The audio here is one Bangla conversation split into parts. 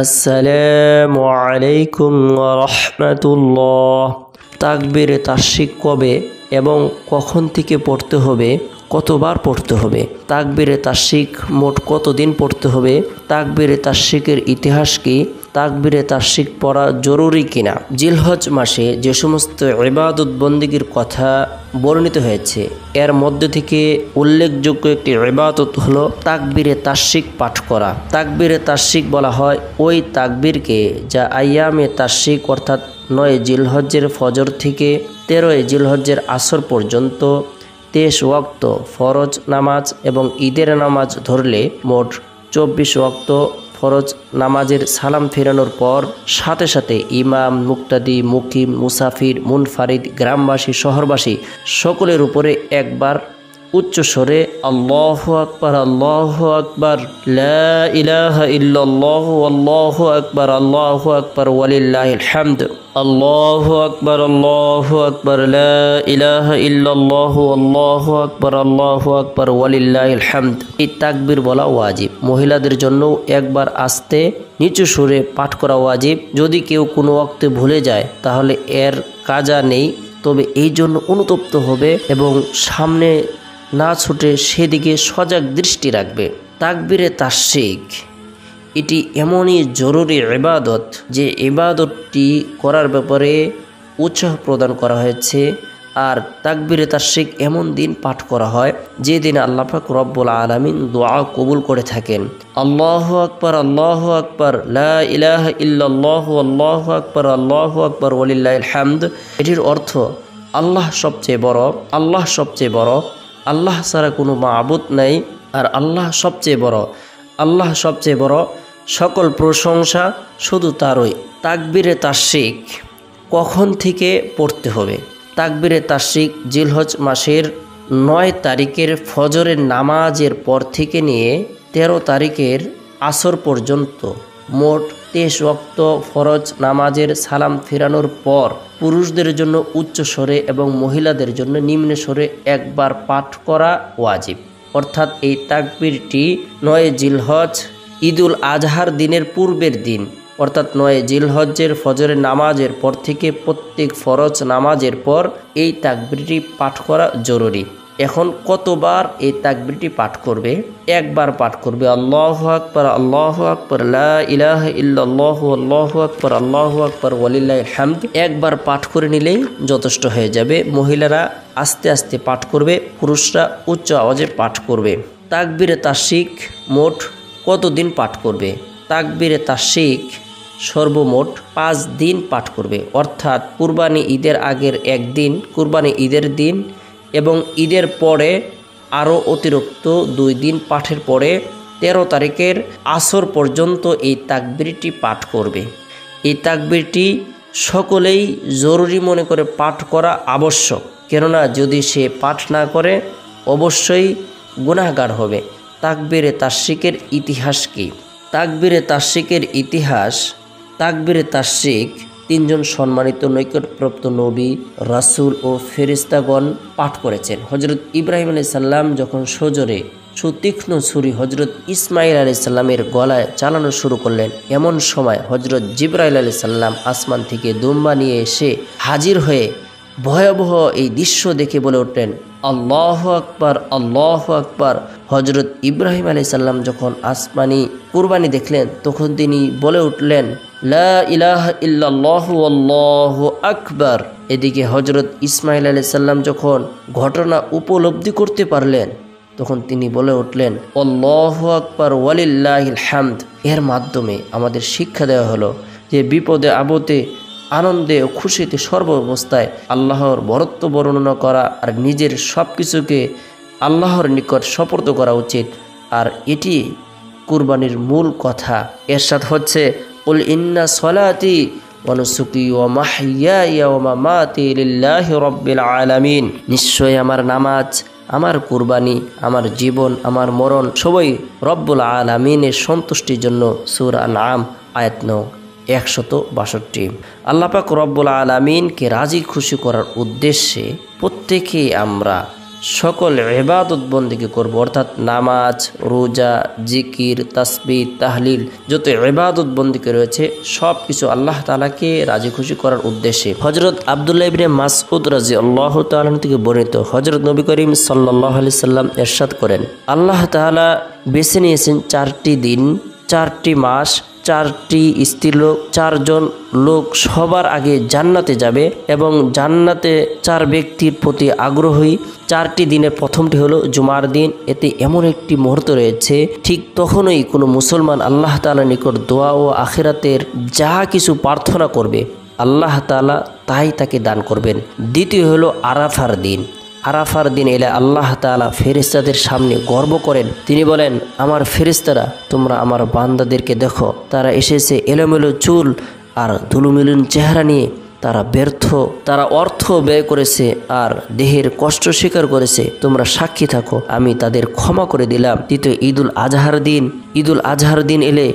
আসসালামু আলাইকুম রহমতুল্লাহ তাকবীর তার্শিক কবে এবং কখন থেকে পড়তে হবে? কতবার পড়তে হবে? তাকবিরে তার্শিক মোট কতদিন পড়তে হবে? তাকবীর তার্শিকের ইতিহাস কি? তাকবিরে তার্শিক পড়া জরুরি কিনা? জিলহজ মাসে যে সমস্ত ইবাদত বন্দিগির কথা বর্ণিত হয়েছে, এর মধ্যে থেকে উল্লেখযোগ্য একটি ইবাদত হলো তাকবিরে তার্শিক পাঠ করা। তাকবিরে তার্শিক বলা হয় ওই তাকবীরকে যা আয়ামে তার্শিক অর্থাৎ নয় জিলহজ্জের ফজর থেকে তেরোই জিলহজ্জের আসর পর্যন্ত তেইশ ওয়াক্ত ফরজ নামাজ এবং ঈদের নামাজ ধরলে মোট চব্বিশ ওয়াক্ত ফরজ নামাজের সালাম ফেরানোর পর সাথে সাথে ইমাম, মুক্তাদি, মুকিম, মুসাফির, মুনফারিদ, গ্রামবাসী, শহরবাসী সকলের উপরে একবার উচ্চ স্বরে আল্লাহ আকবর আল্লাহ আকবর ইলাহা আল্লাহ আকবর আল্লাহ আকবর ওয়ালিল্লাহিল হামদ আল্লাহ আকবর আল্লাহ আকবর ইলাহা ইল্লাল্লাহ, আল্লাহ আকবর আল্লাহ আকবর ওয়ালিল্লাহিল হামদ এই তাকবীর বলা ওয়াজিব। মহিলাদের জন্য একবার আসতে নিচু সুরে পাঠ করা ওয়াজিব। যদি কেউ কোনো অক্তে ভুলে যায়, তাহলে এর কাজা নেই। তবে এই জন্য অনুতপ্ত হবে এবং সামনে না ছুটে সেদিকে সজাগ দৃষ্টি রাখবে। তাকবিরে তার্শিক এটি এমনই জরুরি ইবাদত যে ইবাদতটি করার ব্যাপারে উৎসাহ প্রদান করা হয়েছে। আর তাকবিরে তার্শিক এমন দিন পাঠ করা হয় যে দিন আল্লাপাক রব্বুল আলমিন দোয়া কবুল করে থাকেন। আল্লাহ আকবর আল্লাহ আকবর ইলাহ ইল্লাল্লাহ, আল্লাহ আকবর আল্লাহ আকবর ওলিল্লাহ হামদ। এটির অর্থ আল্লাহ সবচেয়ে বড়, আল্লাহ সবচেয়ে বড়। আল্লাহ ছাড়া কোনো মাবুদ নাই আর আল্লাহ সবচেয়ে বড়। আল্লাহ সবচেয়ে বড়। সকল প্রশংসা শুধু তারই। তাকবিরে তার্শিক কখন থেকে পড়তে হবে? তাকবিরে তার্শিক জিলহজ মাসের নয় তারিখের ফজরের নামাজের পর থেকে নিয়ে তেরো তারিখের আসর পর্যন্ত মোট তেইশ ওয়াক্ত ফরজ নামাজের সালাম ফেরানোর পর পুরুষদের জন্য উচ্চ স্বরে এবং মহিলাদের জন্য নিম্ন স্বরে একবার পাঠ করা ওয়াজিব। অর্থাৎ এই তাকবিরটি নয় জিলহজ, ঈদুল আজহার দিনের পূর্বের দিন। অর্থাৎ নয় জিলহজ্জের ফজরের নামাজের পর থেকে প্রত্যেক ফরজ নামাজের পর এই তাকবিরটি পাঠ করা জরুরি। এখন কতবার এই তাকবিরটি পাঠ করবে? একবার পাঠ করবে, আল্লাহ আকবর আল্লাহ আকবর ইলাহ ইল্লাল্লাহু, আল্লাহ আকবর আল্লাহ আকবর, ওয়ালিল্লাহ হামদ। একবার পাঠ করে নিলেই যথেষ্ট হয়ে যাবে। মহিলারা আস্তে আস্তে পাঠ করবে, পুরুষরা উচ্চ আওয়াজে পাঠ করবে। তাকবিরে তাসিক মোট কতদিন পাঠ করবে? তাকবিরে তাসিক সর্বমোট পাঁচ দিন পাঠ করবে। অর্থাৎ কুরবানি ঈদের আগের একদিন, কুরবানি ঈদের দিন এবং ঈদের পরে আরও অতিরিক্ত দুই দিন পাঠের পরে তেরো তারিখের আসর পর্যন্ত এই তাকবিরটি পাঠ করবে। এই তাকবিরটি সকলেই জরুরি মনে করে পাঠ করা আবশ্যক। কেননা যদি সে পাঠ না করে, অবশ্যই গুণাগার হবে। তাকবিরে তার্শিকের ইতিহাস কি? তাকবিরে তার্শিকের ইতিহাস, তাকবিরে তার্শিক তিনজন সম্মানিত নৈকটপ্রাপ্ত নবী, রাসুল ও ফেরিস্তাগণ পাঠ করেছেন। হজরত ইব্রাহিম আলি সাল্লাম যখন সজরে সুতীক্ষ্ণ ছুরি হজরত ইসমাইল আলি সাল্লামের গলায় চালানো শুরু করলেন, এমন সময় হজরত জিব্রাইল আলি সাল্লাম আসমান থেকে দুম্বা নিয়ে এসে হাজির হয়ে ভয়াবহ এই দৃশ্য দেখে বলে উঠলেন, আল্লাহ আকবার আল্লাহ আকবার। হজরত ইব্রাহিম আলি সাল্লাম যখন আসমানি কুরবানি দেখলেন, তখন তিনি বলে উঠলেন, লা ইলাহ আল্লাহ আকবার। এদিকে হজরত ইসমাইল আলি সাল্লাম যখন ঘটনা উপলব্ধি করতে পারলেন, তখন তিনি বলে উঠলেন, আল্লাহ আকবার, ওয়ালিল্লাহিল হামদ। এর মাধ্যমে আমাদের শিক্ষা দেওয়া হলো যে বিপদে আবতে আনন্দে ও খুশিতে সর্ব অবস্থায় আল্লাহর বরত্ব বর্ণনা করা আর নিজের সব কিছুকে আল্লাহর নিকট সপর্দ করা উচিত। আর এটি কুরবানির মূল কথা। এর সাথে হচ্ছে, উল ইন্না সলাতি অনুসুকি ও আলামিন। নিশ্চয় আমার নামাজ, আমার কুরবানি, আমার জীবন, আমার মরণ সবই রব্বুল আলামিনের সন্তুষ্টির জন্য সুর আম আয়াত একশত বাষট্টি। আল্লাপাক রব্বুল আলমিনকে রাজি খুশি করার উদ্দেশ্যে প্রত্যেকে আমরা সকল এবাদত বন্দিকে করব, অর্থাৎ নামাজ, রোজা, জিকির তাসবি তাহলিল যত এবাদত বন্দিকে রয়েছে সব কিছু আল্লাহ তালাকে রাজি খুশি করার উদ্দেশ্যে। হজরত আবদুল্লাহ ইবনে মাসউদ রাজি আল্লাহ তালন থেকে বর্ণিত হজরত নবী করিম সাল্লাহ আলি সাল্লাম এরশাদ করেন, আল্লাহ তাআলা বেছে নিয়েছেন চারটি দিন, চারটি মাস চারটি স্ত্রীলোক চারজন লোক সবার আগে জান্নাতে যাবে এবং জান্নাতে চার ব্যক্তির প্রতি আগ্রহী। চারটি দিনের প্রথমটি হলো জুমার দিন। এতে এমন একটি মুহূর্ত রয়েছে, ঠিক তখনই কোনো মুসলমান আল্লাহ তালা নিকট দোয়া ও আখেরাতের যা কিছু প্রার্থনা করবে, আল্লাহ তালা তাই তাকে দান করবেন। দ্বিতীয় হলো আরাফার দিন। আরাফার দিন এলে আল্লাহ তালা ফেরিস্তাদের সামনে গর্ব করেন। তিনি বলেন, আমার ফেরিস্তারা তোমরা আমার বান্দাদেরকে দেখো। তারা এসেছে এলোমেলো চুল আর ধুলুমিলুন চেহারা নিয়ে। তারা ব্যর্থ, তারা অর্থ ব্যয় করেছে আর দেহের কষ্ট স্বীকার করেছে। তোমরা সাক্ষী থাকো, আমি তাদের ক্ষমা করে দিলাম। দ্বিতীয় ঈদুল আজহার দিন। ঈদুল আজহার দিন এলে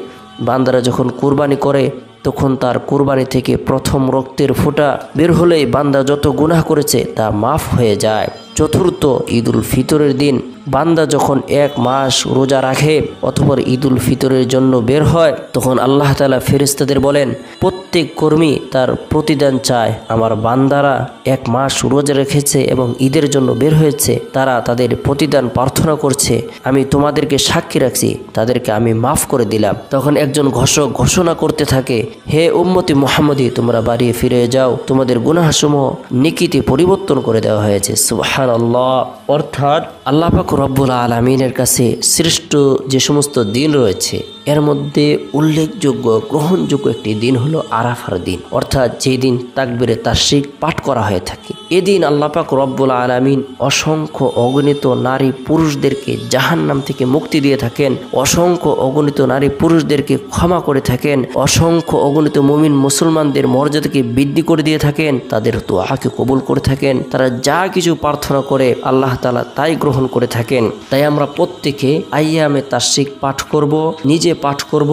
বান্দারা যখন কুরবানি করে, তখন তার কুরবানি থেকে প্রথম রক্তের ফোঁটা বের হলেই বান্দা যত গুনাহ করেছে তা মাফ হয়ে যায়। চতুর্থ ঈদুল ফিতরের দিন। বান্দা যখন এক মাস রোজা রাখে অথবা ঈদুল ফিতরের জন্য বের হয়, তখন আল্লাহ তালা ফেরিস্তাদের বলেন, প্রত্যেক কর্মী তার প্রতিদান চায়। আমার বান্দারা এক মাস রোজা রেখেছে এবং ঈদের জন্য বের হয়েছে। তারা তাদের প্রতিদান প্রার্থনা করছে। আমি তোমাদেরকে সাক্ষী রাখছি। তাদেরকে আমি মাফ করে দিলাম। তখন একজন ঘোষক ঘোষণা করতে থাকে, হে উম্মতি মোহাম্মদী, তোমরা বাড়িয়ে ফিরে যাও। তোমাদের গুনাহসমূহ নিকিতে পরিবর্তন করে দেওয়া হয়েছে। সুবাহান আল্লাহ অর্থাৎ আল্লাহাক রব্বুল আলমিনের কাছে সৃষ্ট যে সমস্ত দিন রয়েছে এর মধ্যে উল্লেখযোগ্য, গ্রহণযোগ্য একটি দিন হলো আরাফার দিন। অর্থাৎ যেই দিন তাকবিরে তার্শিক পাঠ করা হয়ে থাকে। এদিন আল্লাপাক রব্বুল আলমিন অসংখ্য অগণিত নারী পুরুষদেরকে জাহান নাম থেকে মুক্তি দিয়ে থাকেন, অসংখ্য অগণিত নারী পুরুষদেরকে ক্ষমা করে থাকেন, অসংখ্য অগণিত মুমিন মুসলমানদের মর্যাদাকে বৃদ্ধি করে দিয়ে থাকেন, তাদের দোয়াকে কবুল করে থাকেন, তারা যা কিছু প্রার্থনা করে আল্লাহ তালা তাই গ্রহণ করে থাকেন। তাই আমরা প্রত্যেকে আইয়ামে তার্শিক পাঠ করব, নিজে পাঠ করব,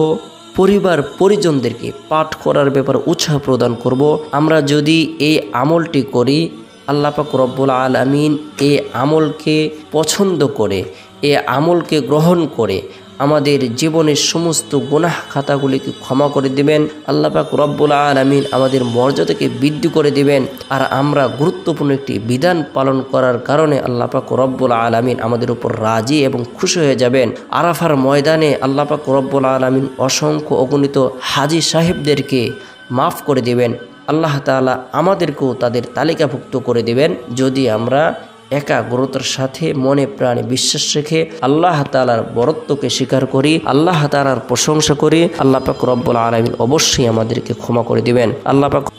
পরিবার পরিজনদেরকে পাঠ করার ব্যাপারে উৎসাহ প্রদান করব। আমরা যদি এই আমলটি করি আল্লাপাক রব্বুল আল আমিন এ আমলকে পছন্দ করে এ আমলকে গ্রহণ করে আমাদের জীবনের সমস্ত গুনাহ খাতাগুলিকে ক্ষমা করে দিবেন। আল্লাহ পাক রব্বুল আলমিন আমাদের মর্যাদাকে বৃদ্ধি করে দিবেন। আর আমরা গুরুত্বপূর্ণ একটি বিধান পালন করার কারণে আল্লাহ পাক রব্বুল আলমিন আমাদের উপর রাজি এবং খুশি হয়ে যাবেন। আরাফার ময়দানে আল্লাহ পাক রব্বুল আলমিন অসংখ্য অগণিত হাজি সাহেবদেরকে মাফ করে দিবেন। আল্লাহ তালা আমাদেরকেও তাদের তালিকাভুক্ত করে দিবেন। যদি আমরা একাগ্রতার সাথে মনে প্রাণে বিশ্বাস রেখে আল্লাহ তালার বরত্বকে স্বীকার করি, আল্লাহ তালার প্রশংসা করি, আল্লাহ পাক রব্বুল আলমিন অবশ্যই আমাদেরকে ক্ষমা করে দিবেন। আল্লাহ পাক